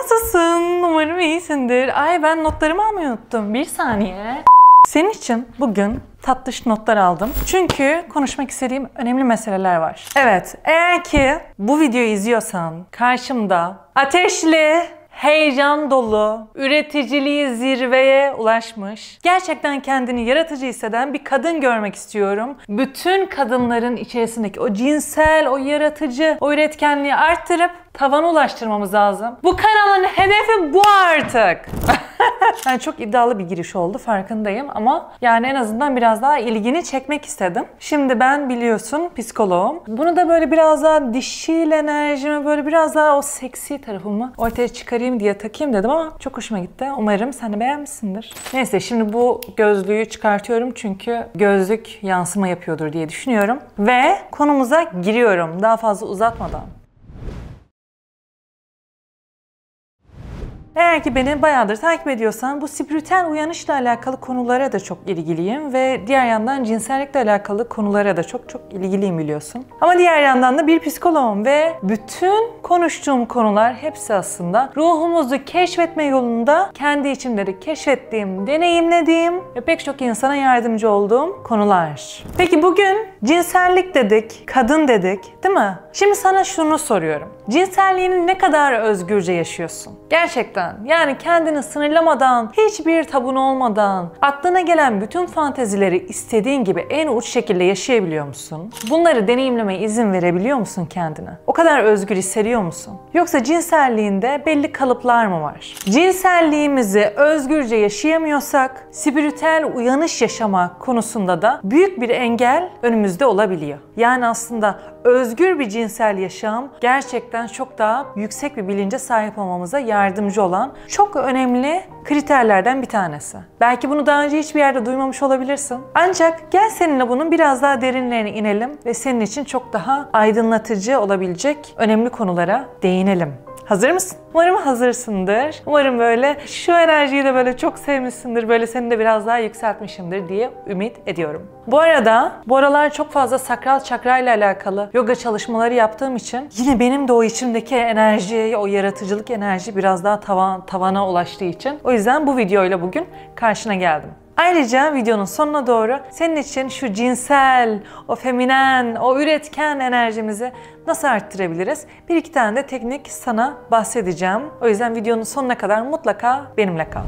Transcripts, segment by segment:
Nasılsın? Umarım iyisindir. Ay ben notlarımı almayı unuttum. Bir saniye. Senin için bugün tatlış notlar aldım. Çünkü konuşmak istediğim önemli meseleler var. Evet, eğer ki bu videoyu izliyorsan karşımda ateşli, heyecan dolu, üreticiliği zirveye ulaşmış, gerçekten kendini yaratıcı hisseden bir kadın görmek istiyorum. Bütün kadınların içerisindeki o cinsel, o yaratıcı, o üretkenliği arttırıp tavana ulaştırmamız lazım. Bu kanalın hedefi bu artık. yani çok iddialı bir giriş oldu farkındayım ama yani en azından biraz daha ilgini çekmek istedim. Şimdi ben biliyorsun psikoloğum. Bunu da böyle biraz daha dişil enerjimi böyle biraz daha o seksi tarafımı ortaya çıkarayım diye takayım dedim ama çok hoşuma gitti. Umarım sen de beğenmişsindir. Neyse şimdi bu gözlüğü çıkartıyorum çünkü gözlük yansıma yapıyordur diye düşünüyorum. Ve konumuza giriyorum daha fazla uzatmadan. Eğer ki beni bayağıdır takip ediyorsan bu spiritüel uyanışla alakalı konulara da çok ilgiliyim ve diğer yandan cinsellikle alakalı konulara da çok çok ilgiliyim biliyorsun. Ama diğer yandan da bir psikoloğum ve bütün konuştuğum konular hepsi aslında ruhumuzu keşfetme yolunda kendi içimde keşfettiğim, deneyimlediğim ve pek çok insana yardımcı olduğum konular. Peki bugün cinsellik dedik, kadın dedik değil mi? Şimdi sana şunu soruyorum. Cinselliğini ne kadar özgürce yaşıyorsun? Gerçekten yani kendini sınırlamadan, hiçbir tabun olmadan, aklına gelen bütün fantezileri istediğin gibi en uç şekilde yaşayabiliyor musun? Bunları deneyimlemeye izin verebiliyor musun kendine? O kadar özgür hissediyor musun? Yoksa cinselliğinde belli kalıplar mı var? Cinselliğimizi özgürce yaşayamıyorsak, spiritüel uyanış yaşamak konusunda da büyük bir engel önümüzde olabiliyor. Yani aslında özgür bir cinsel yaşam gerçekten çok daha yüksek bir bilince sahip olmamıza yardımcı olan çok önemli kriterlerden bir tanesi. Belki bunu daha önce hiçbir yerde duymamış olabilirsin. Ancak gel seninle bunun biraz daha derinlerine inelim ve senin için çok daha aydınlatıcı olabilecek önemli konulara değinelim. Hazır mısın? Umarım hazırsındır. Umarım böyle şu enerjiyi de böyle çok sevmişsindir. Böyle seni de biraz daha yükseltmişimdir diye ümit ediyorum. Bu arada bu aralar çok fazla sakral çakra ile alakalı yoga çalışmaları yaptığım için yine benim de o içimdeki enerji, o yaratıcılık enerji biraz daha tavan, tavana ulaştığı için o yüzden bu videoyla bugün karşına geldim. Ayrıca videonun sonuna doğru senin için şu cinsel, o feminen, o üretken enerjimizi nasıl arttırabiliriz? Bir iki tane de teknik sana bahsedeceğim. O yüzden videonun sonuna kadar mutlaka benimle kal.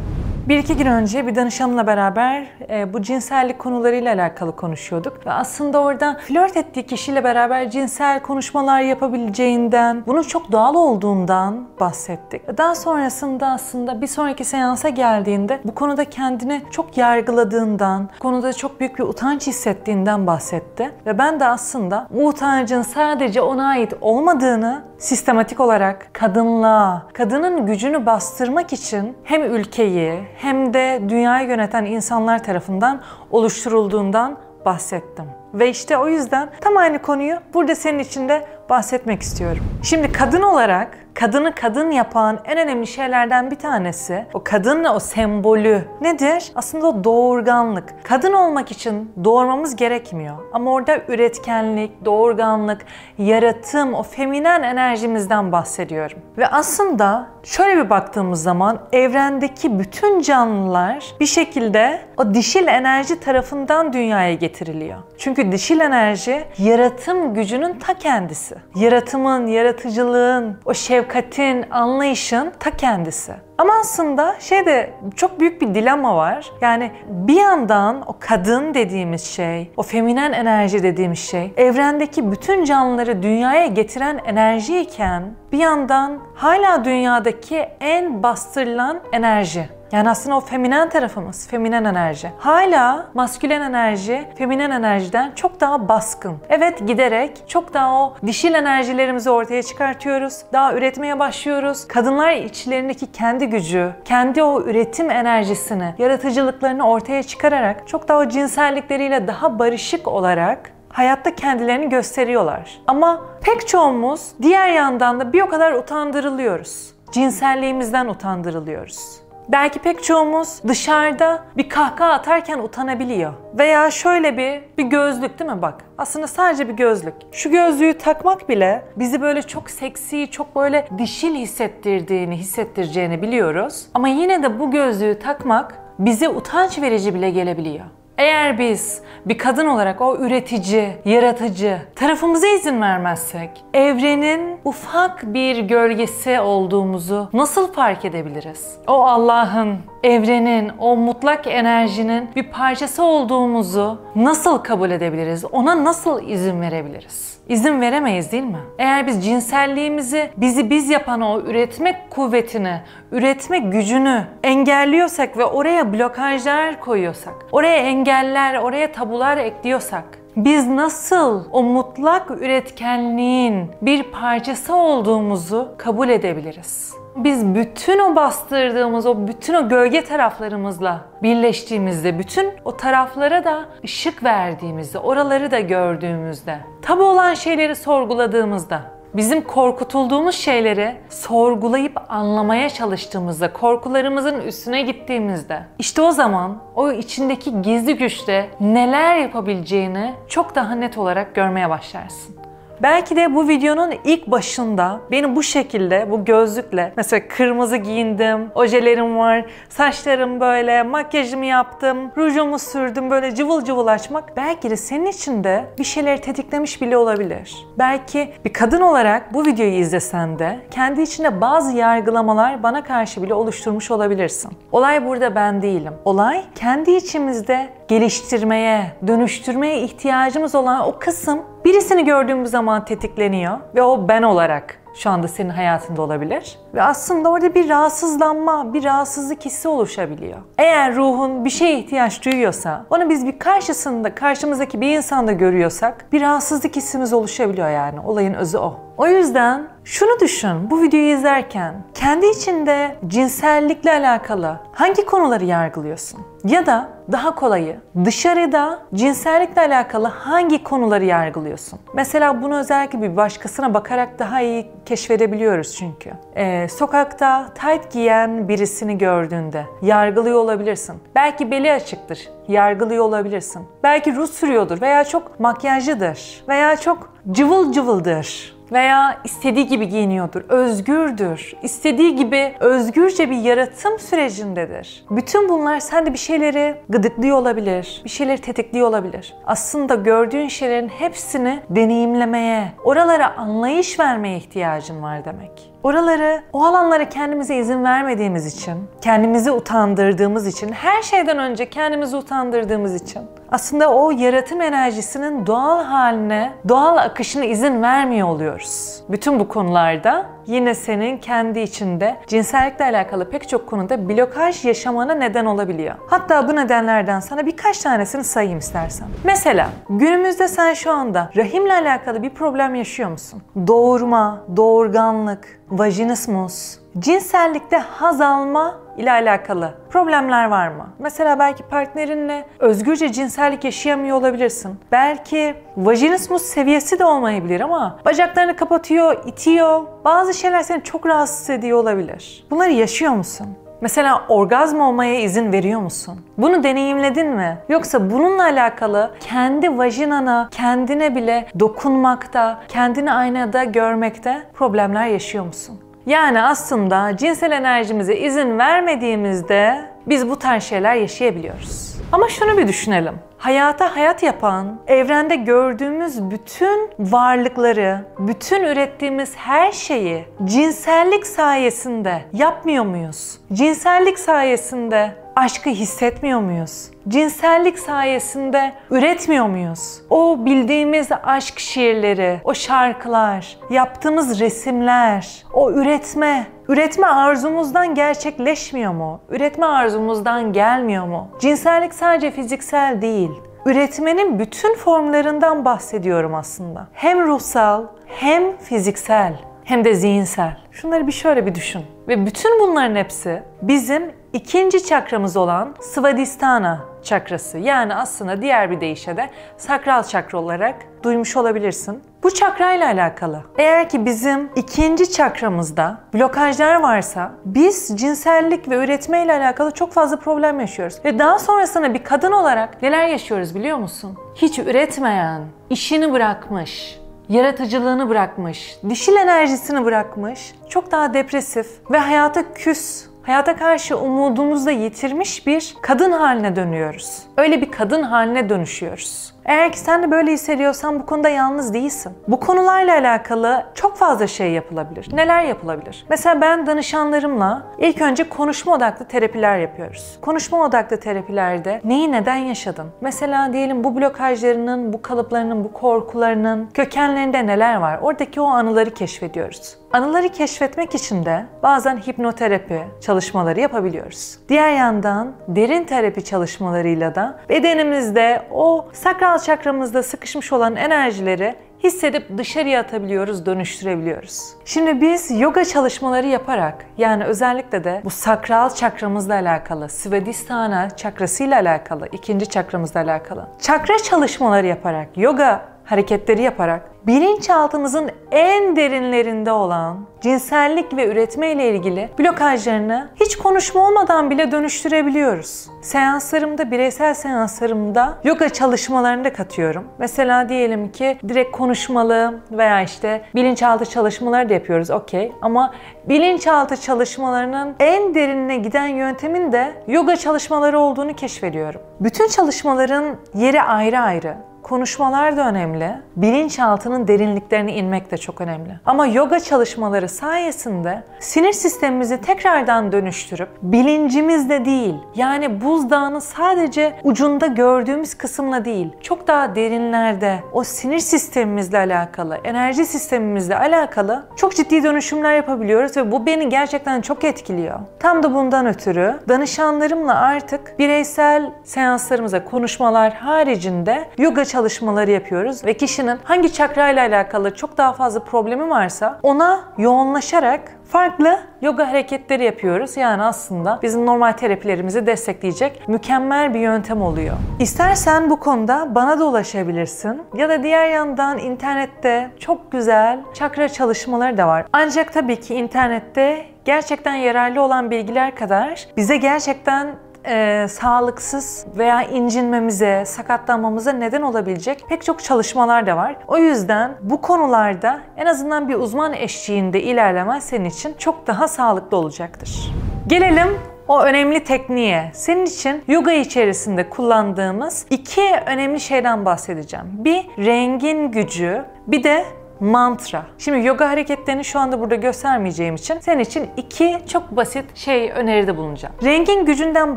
Bir iki gün önce bir danışanımla beraber e, bu cinsellik konularıyla alakalı konuşuyorduk. Ve aslında orada flört ettiği kişiyle beraber cinsel konuşmalar yapabileceğinden, bunun çok doğal olduğundan bahsettik. Daha sonrasında aslında bir sonraki seansa geldiğinde bu konuda kendini çok yargıladığından, konuda çok büyük bir utanç hissettiğinden bahsetti. Ve ben de aslında bu utancın sadece ona ait olmadığını sistematik olarak kadınlığa, kadının gücünü bastırmak için hem ülkeyi hem de dünyayı yöneten insanlar tarafından oluşturulduğundan bahsettim. Ve işte o yüzden tam aynı konuyu burada senin için de bahsetmek istiyorum. Şimdi kadın olarak kadını kadın yapan en önemli şeylerden bir tanesi o kadınla o sembolü nedir? Aslında o doğurganlık. Kadın olmak için doğurmamız gerekmiyor. Ama orada üretkenlik, doğurganlık, yaratım, o feminen enerjimizden bahsediyorum. Ve aslında şöyle bir baktığımız zaman evrendeki bütün canlılar bir şekilde o dişil enerji tarafından dünyaya getiriliyor. Çünkü dişil enerji yaratım gücünün ta kendisi. Yaratımın, yaratıcılığın, o şefkatin, anlayışın ta kendisi. Ama aslında şeyde çok büyük bir dilema var. Yani bir yandan o kadın dediğimiz şey, o feminen enerji dediğimiz şey, evrendeki bütün canlıları dünyaya getiren enerjiyken bir yandan hala dünyadaki en bastırılan enerji. Yani aslında o feminen tarafımız, feminen enerji. Hala maskülen enerji, feminen enerjiden çok daha baskın. Evet giderek çok daha o dişil enerjilerimizi ortaya çıkartıyoruz. Daha üretmeye başlıyoruz. Kadınlar içlerindeki kendi gücü, kendi o üretim enerjisini, yaratıcılıklarını ortaya çıkararak çok daha o cinsellikleriyle daha barışık olarak hayatta kendilerini gösteriyorlar. Ama pek çoğumuz diğer yandan da bir o kadar utandırılıyoruz. Cinselliğimizden utandırılıyoruz. Belki pek çoğumuz dışarıda bir kahkaha atarken utanabiliyor. Veya şöyle bir bir gözlük değil mi bak? Aslında sadece bir gözlük. Şu gözlüğü takmak bile bizi böyle çok seksi, çok böyle dişil hissettirdiğini, hissettireceğini biliyoruz. Ama yine de bu gözlüğü takmak bize utanç verici bile gelebiliyor. Eğer biz bir kadın olarak o üretici, yaratıcı tarafımıza izin vermezsek evrenin ufak bir gölgesi olduğumuzu nasıl fark edebiliriz? O Allah'ın, evrenin, o mutlak enerjinin bir parçası olduğumuzu nasıl kabul edebiliriz? Ona nasıl izin verebiliriz? İzin veremeyiz değil mi? Eğer biz cinselliğimizi, bizi biz yapan o üretmek kuvvetini, üretme gücünü engelliyorsak ve oraya blokajlar koyuyorsak, oraya engeller, oraya tabular ekliyorsak, biz nasıl o mutlak üretkenliğin bir parçası olduğumuzu kabul edebiliriz? Biz bütün o bastırdığımız, o bütün o gölge taraflarımızla birleştiğimizde, bütün o taraflara da ışık verdiğimizde, oraları da gördüğümüzde, tabu olan şeyleri sorguladığımızda, bizim korkutulduğumuz şeyleri sorgulayıp anlamaya çalıştığımızda, korkularımızın üstüne gittiğimizde, işte o zaman o içindeki gizli güçte neler yapabileceğini çok daha net olarak görmeye başlarsın. Belki de bu videonun ilk başında beni bu şekilde, bu gözlükle, mesela kırmızı giyindim, ojelerim var, saçlarım böyle, makyajımı yaptım, rujumu sürdüm, böyle cıvıl cıvıl açmak belki de senin için de bir şeyleri tetiklemiş bile olabilir. Belki bir kadın olarak bu videoyu izlesen de kendi içinde bazı yargılamalar bana karşı bile oluşturmuş olabilirsin. Olay burada ben değilim. Olay kendi içimizde geliştirmeye, dönüştürmeye ihtiyacımız olan o kısım birisini gördüğümüz zaman tetikleniyor ve o ben olarak şu anda senin hayatında olabilir. Ve aslında orada bir rahatsızlanma, bir rahatsızlık hissi oluşabiliyor. Eğer ruhun bir şeye ihtiyaç duyuyorsa, onu biz bir karşısında, karşımızdaki bir insanda görüyorsak bir rahatsızlık hissimiz oluşabiliyor yani. Olayın özü o. O yüzden şunu düşün bu videoyu izlerken kendi içinde cinsellikle alakalı hangi konuları yargılıyorsun? Ya da daha kolayı dışarıda cinsellikle alakalı hangi konuları yargılıyorsun? Mesela bunu özellikle bir başkasına bakarak daha iyi keşfedebiliyoruz çünkü. Ee, sokakta tight giyen birisini gördüğünde yargılıyor olabilirsin. Belki beli açıktır, yargılıyor olabilirsin. Belki Rus sürüyordur veya çok makyajlıdır veya çok cıvıl cıvıldır veya istediği gibi giyiniyordur, özgürdür, istediği gibi özgürce bir yaratım sürecindedir. Bütün bunlar sende bir şeyleri gıdıklıyor olabilir, bir şeyleri tetikliyor olabilir. Aslında gördüğün şeylerin hepsini deneyimlemeye, oralara anlayış vermeye ihtiyacın var demek. Oraları, o alanlara kendimize izin vermediğimiz için, kendimizi utandırdığımız için, her şeyden önce kendimizi utandırdığımız için aslında o yaratım enerjisinin doğal haline, doğal akışına izin vermiyor oluyoruz. Bütün bu konularda yine senin kendi içinde cinsellikle alakalı pek çok konuda blokaj yaşamana neden olabiliyor. Hatta bu nedenlerden sana birkaç tanesini sayayım istersen. Mesela günümüzde sen şu anda rahimle alakalı bir problem yaşıyor musun? Doğurma, doğurganlık, vajinismus, cinsellikte haz alma ile alakalı problemler var mı? Mesela belki partnerinle özgürce cinsellik yaşayamıyor olabilirsin. Belki vajinismus seviyesi de olmayabilir ama bacaklarını kapatıyor, itiyor. Bazı şeyler seni çok rahatsız ediyor olabilir. Bunları yaşıyor musun? Mesela orgazm olmaya izin veriyor musun? Bunu deneyimledin mi? Yoksa bununla alakalı kendi vajinana, kendine bile dokunmakta, kendini aynada görmekte problemler yaşıyor musun? Yani aslında cinsel enerjimize izin vermediğimizde biz bu tarz şeyler yaşayabiliyoruz. Ama şunu bir düşünelim. Hayata hayat yapan, evrende gördüğümüz bütün varlıkları, bütün ürettiğimiz her şeyi cinsellik sayesinde yapmıyor muyuz? Cinsellik sayesinde aşkı hissetmiyor muyuz? Cinsellik sayesinde üretmiyor muyuz? O bildiğimiz aşk şiirleri, o şarkılar, yaptığımız resimler, o üretme, üretme arzumuzdan gerçekleşmiyor mu? Üretme arzumuzdan gelmiyor mu? Cinsellik sadece fiziksel değil. Üretmenin bütün formlarından bahsediyorum aslında. Hem ruhsal, hem fiziksel, hem de zihinsel. Şunları bir şöyle bir düşün. Ve bütün bunların hepsi bizim ikinci çakramız olan Svadhisthana çakrası. Yani aslında diğer bir deyişle de sakral çakra olarak duymuş olabilirsin. Bu çakra ile alakalı. Eğer ki bizim ikinci çakramızda blokajlar varsa biz cinsellik ve üretme ile alakalı çok fazla problem yaşıyoruz. Ve daha sonrasında bir kadın olarak neler yaşıyoruz biliyor musun? Hiç üretmeyen, işini bırakmış, yaratıcılığını bırakmış, dişil enerjisini bırakmış, çok daha depresif ve hayata küs, hayata karşı umudumuzu da yitirmiş bir kadın haline dönüyoruz. Öyle bir kadın haline dönüşüyoruz. Eğer ki sen de böyle hissediyorsan bu konuda yalnız değilsin. Bu konularla alakalı çok fazla şey yapılabilir. Neler yapılabilir? Mesela ben danışanlarımla ilk önce konuşma odaklı terapiler yapıyoruz. Konuşma odaklı terapilerde neyi neden yaşadın? Mesela diyelim bu blokajlarının, bu kalıplarının, bu korkularının kökenlerinde neler var? Oradaki o anıları keşfediyoruz. Anıları keşfetmek için de bazen hipnoterapi çalışmaları yapabiliyoruz. Diğer yandan derin terapi çalışmalarıyla da bedenimizde o sakral çakramızda sıkışmış olan enerjileri hissedip dışarıya atabiliyoruz, dönüştürebiliyoruz. Şimdi biz yoga çalışmaları yaparak yani özellikle de bu sakral çakramızla alakalı, Svadhisthana çakrasıyla alakalı, ikinci çakramızla alakalı çakra çalışmaları yaparak, yoga hareketleri yaparak bilinçaltımızın en derinlerinde olan cinsellik ve üretme ile ilgili blokajlarını hiç konuşma olmadan bile dönüştürebiliyoruz. Seanslarımda, bireysel seanslarımda yoga çalışmalarını da katıyorum. Mesela diyelim ki direkt konuşmalı veya işte bilinçaltı çalışmaları da yapıyoruz okey. Ama bilinçaltı çalışmalarının en derinine giden yöntemin de yoga çalışmaları olduğunu keşfediyorum. Bütün çalışmaların yeri ayrı ayrı. Konuşmalar da önemli. Bilinçaltının derinliklerine inmek de çok önemli. Ama yoga çalışmaları sayesinde sinir sistemimizi tekrardan dönüştürüp bilincimizde değil, yani buzdağının sadece ucunda gördüğümüz kısımla değil, çok daha derinlerde o sinir sistemimizle alakalı, enerji sistemimizle alakalı çok ciddi dönüşümler yapabiliyoruz ve bu beni gerçekten çok etkiliyor. Tam da bundan ötürü danışanlarımla artık bireysel seanslarımıza konuşmalar haricinde yoga çalışmaları yapıyoruz ve kişinin hangi çakra ile alakalı çok daha fazla problemi varsa ona yoğunlaşarak farklı yoga hareketleri yapıyoruz. Yani aslında bizim normal terapilerimizi destekleyecek mükemmel bir yöntem oluyor. İstersen bu konuda bana da ulaşabilirsin. Ya da diğer yandan internette çok güzel çakra çalışmaları da var. Ancak tabii ki internette gerçekten yararlı olan bilgiler kadar bize gerçekten e, sağlıksız veya incinmemize, sakatlanmamıza neden olabilecek pek çok çalışmalar da var. O yüzden bu konularda en azından bir uzman eşliğinde ilerlemen senin için çok daha sağlıklı olacaktır. Gelelim o önemli tekniğe. Senin için yoga içerisinde kullandığımız iki önemli şeyden bahsedeceğim. Bir rengin gücü, bir de mantra. Şimdi yoga hareketlerini şu anda burada göstermeyeceğim için senin için iki çok basit şey öneride bulunacağım. Rengin gücünden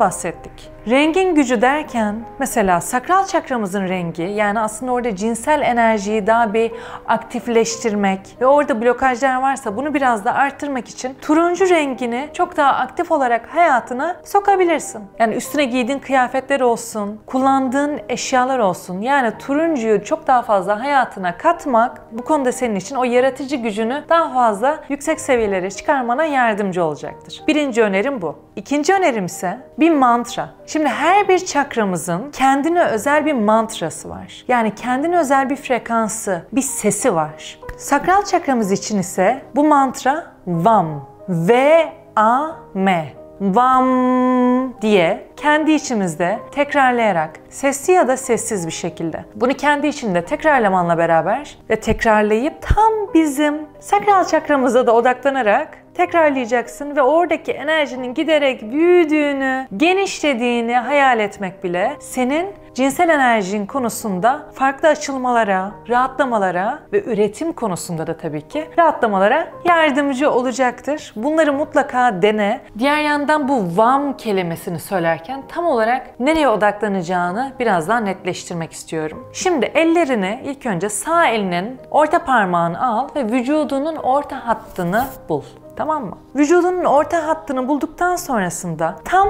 bahsettik. Rengin gücü derken mesela sakral çakramızın rengi yani aslında orada cinsel enerjiyi daha bir aktifleştirmek ve orada blokajlar varsa bunu biraz da arttırmak için turuncu rengini çok daha aktif olarak hayatına sokabilirsin. Yani üstüne giydiğin kıyafetler olsun, kullandığın eşyalar olsun. Yani turuncuyu çok daha fazla hayatına katmak bu konuda senin için o yaratıcı gücünü daha fazla yüksek seviyelere çıkarmana yardımcı olacaktır. Birinci önerim bu. İkinci önerim ise bir mantra. Şimdi her bir çakramızın kendine özel bir mantrası var. Yani kendine özel bir frekansı, bir sesi var. Sakral çakramız için ise bu mantra VAM. V-A-M. Vam diye kendi içimizde tekrarlayarak sesli ya da sessiz bir şekilde bunu kendi içinde tekrarlamanla beraber ve tekrarlayıp tam bizim sakral çakramıza da odaklanarak tekrarlayacaksın ve oradaki enerjinin giderek büyüdüğünü, genişlediğini hayal etmek bile senin cinsel enerjin konusunda farklı açılmalara, rahatlamalara ve üretim konusunda da tabii ki rahatlamalara yardımcı olacaktır. Bunları mutlaka dene. Diğer yandan bu vam kelimesini söylerken tam olarak nereye odaklanacağını biraz daha netleştirmek istiyorum. Şimdi ellerini ilk önce sağ elinin orta parmağını al ve vücudunun orta hattını bul. Tamam mı? Vücudunun orta hattını bulduktan sonrasında tam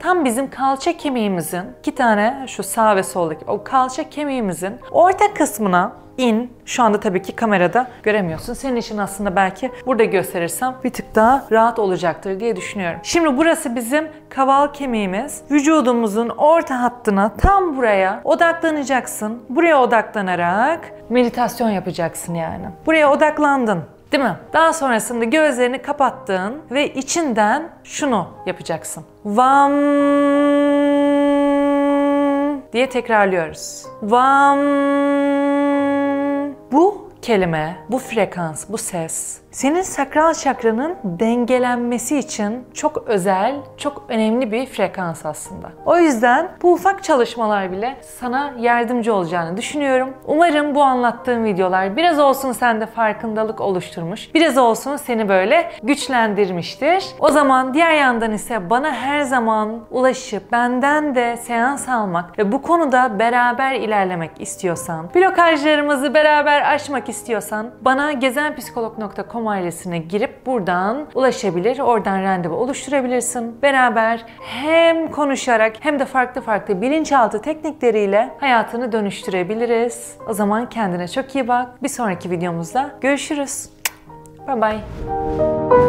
tam bizim kalça kemiğimizin iki tane şu sağ ve soldaki o kalça kemiğimizin orta kısmına in. Şu anda tabii ki kamerada göremiyorsun. Senin için aslında belki burada gösterirsem bir tık daha rahat olacaktır diye düşünüyorum. Şimdi burası bizim kaval kemiğimiz. Vücudumuzun orta hattına tam buraya odaklanacaksın. Buraya odaklanarak meditasyon yapacaksın yani. Buraya odaklandın. Değil mi? Daha sonrasında gözlerini kapattın ve içinden şunu yapacaksın. Vam diye tekrarlıyoruz. Vam bu kelime, bu frekans, bu ses senin sakral çakranın dengelenmesi için çok özel, çok önemli bir frekans aslında. O yüzden bu ufak çalışmalar bile sana yardımcı olacağını düşünüyorum. Umarım bu anlattığım videolar biraz olsun sende farkındalık oluşturmuş, biraz olsun seni böyle güçlendirmiştir. O zaman diğer yandan ise bana her zaman ulaşıp benden de seans almak ve bu konuda beraber ilerlemek istiyorsan, blokajlarımızı beraber aşmak istiyorsan bana gezenpsikolog.com ailesine girip buradan ulaşabilir, oradan randevu oluşturabilirsin. Beraber hem konuşarak hem de farklı farklı bilinçaltı teknikleriyle hayatını dönüştürebiliriz. O zaman kendine çok iyi bak. Bir sonraki videomuzda görüşürüz. Bye bye.